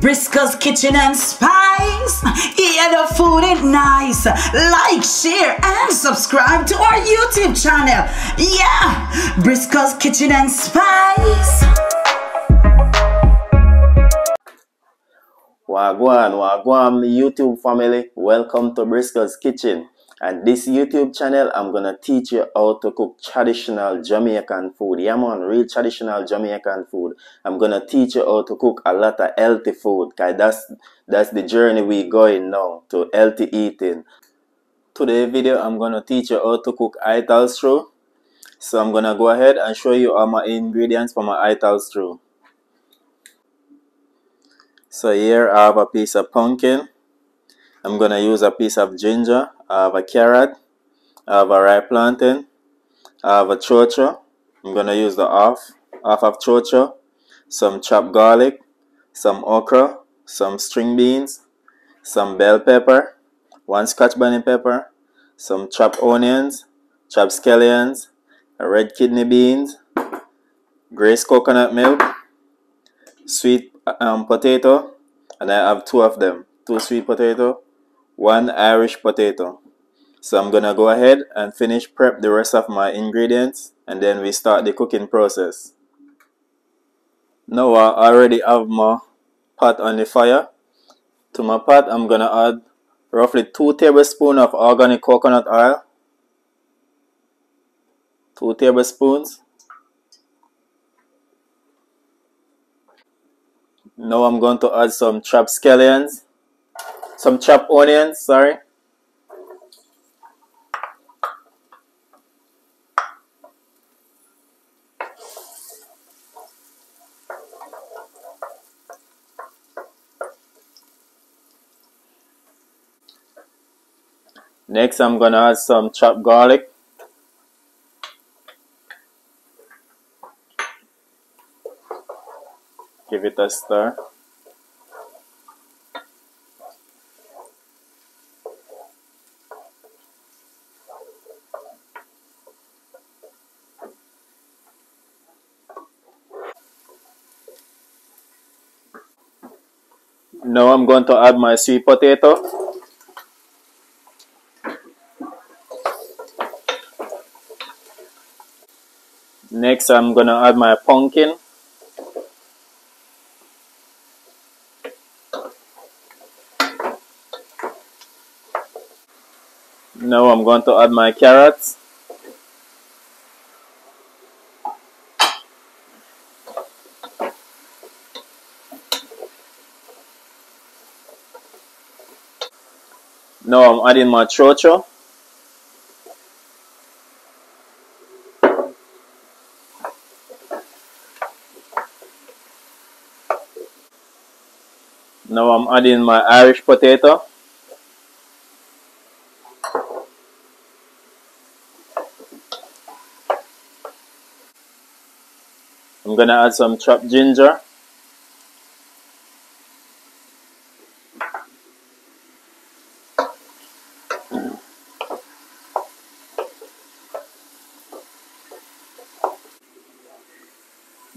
Briscoe's Kitchen and Spice. Yeah, the food is nice. Like, share, and subscribe to our YouTube channel. Yeah, Briscoe's Kitchen and Spice. Wagwan, Wagwan YouTube family, welcome to Briscoe's Kitchen. And this YouTube channel, I'm gonna teach you how to cook traditional Jamaican food. Yeah man, real traditional Jamaican food. I'm gonna teach you how to cook a lot of healthy food. Cause that's that's the journey we going now to healthy eating. Today video, I'm gonna teach you how to cook ital stew. So I'm gonna go ahead and show you all my ingredients for my ital stew. So here I have a piece of pumpkin. I'm gonna use a piece of ginger. I have a carrot. I have a ripe plantain. I have a chocho. I'm gonna use the half, half of chocho. Some chopped garlic. Some okra. Some string beans. Some bell pepper. One scotch bonnet pepper. Some chopped onions. Chopped scallions. Red kidney beans. Grace coconut milk. Sweet um, potato. And I have two of them. Two sweet potato one Irish potato. So I'm gonna go ahead and finish prep the rest of my ingredients and then we start the cooking process. Now I already have my pot on the fire. To my pot I'm gonna add roughly 2 tablespoons of organic coconut oil. 2 tablespoons. Now I'm going to add some chopped scallions some chopped onions, sorry. Next, I'm gonna add some chopped garlic. Give it a stir. Now I'm going to add my sweet potato. Next I'm going to add my pumpkin. Now I'm going to add my carrots. Now I'm adding my chocho. Now I'm adding my Irish potato. I'm gonna add some chopped ginger.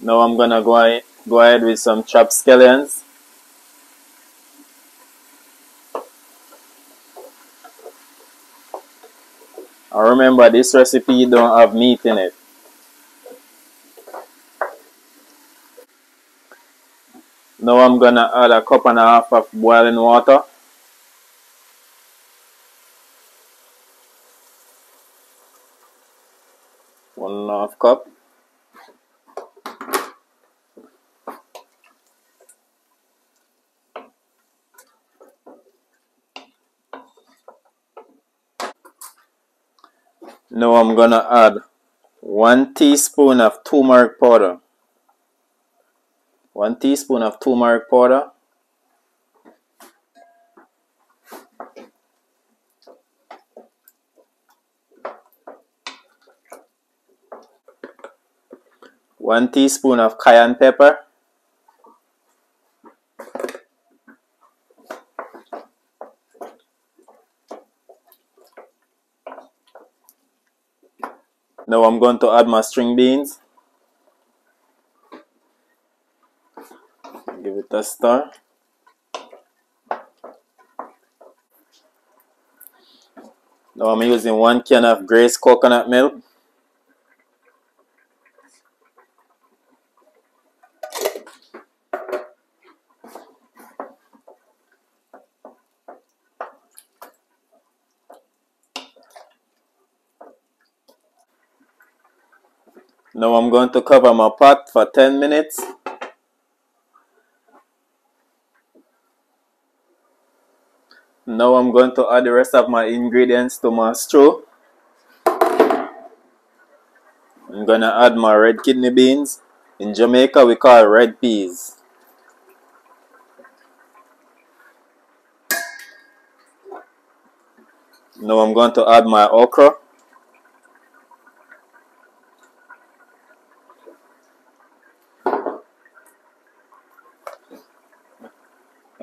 Now I'm gonna go, ahead, go ahead with some chopped scallions. And remember this recipe don't have meat in it. Now I'm gonna add a cup and a half of boiling water. One half cup. Now I'm gonna add one teaspoon of turmeric powder. One teaspoon of turmeric powder. One teaspoon of cayenne pepper. Now I'm going to add my string beans. Give it a stir. Now I'm using one can of Grace coconut milk. Now I'm going to cover my pot for 10 minutes. Now I'm going to add the rest of my ingredients to my stew. I'm gonna add my red kidney beans. In Jamaica we call red peas. Now I'm going to add my okra.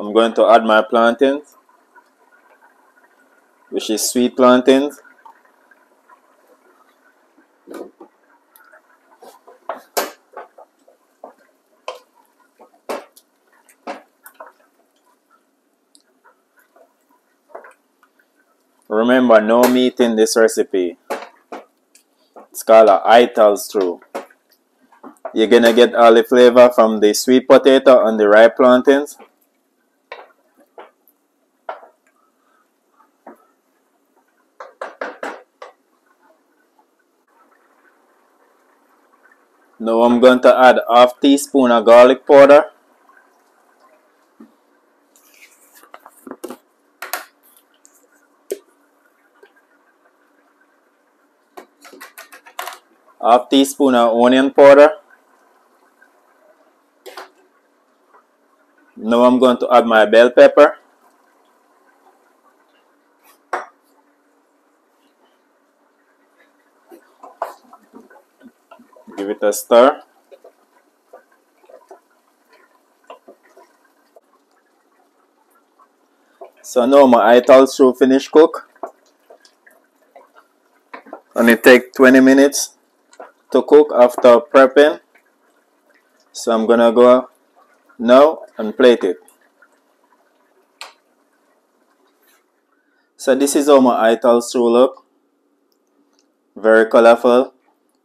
I'm going to add my plantains, which is sweet plantains. Remember, no meat in this recipe. It's called a ital stew. You're gonna get all the flavor from the sweet potato and the ripe plantains. Now I'm going to add half teaspoon of garlic powder. Half teaspoon of onion powder. Now I'm going to add my bell pepper. Give it a stir. So now my ital stew finished cook. And it take 20 minutes to cook after prepping. So I'm gonna go now and plate it. So this is how my ital stew look. Very colorful.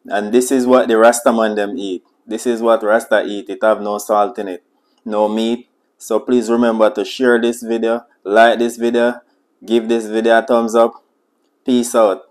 And this is what the Rastaman them eat. This is what Rasta eat. It have no salt in it. No meat. So please remember to share this video. Like this video. Give this video a thumbs up. Peace out.